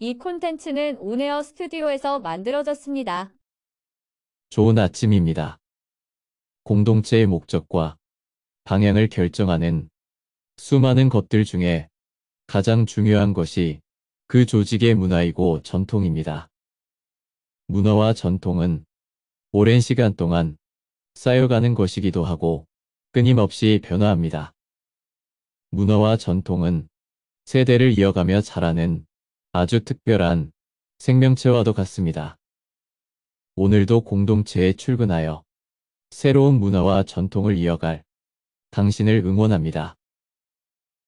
이 콘텐츠는 온에어 스튜디오에서 만들어졌습니다. 좋은 아침입니다. 공동체의 목적과 방향을 결정하는 수많은 것들 중에 가장 중요한 것이 그 조직의 문화이고 전통입니다. 문화와 전통은 오랜 시간 동안 쌓여가는 것이기도 하고 끊임없이 변화합니다. 문화와 전통은 세대를 이어가며 자라는 아주 특별한 생명체와도 같습니다. 오늘도 공동체에 출근하여 새로운 문화와 전통을 이어갈 당신을 응원합니다.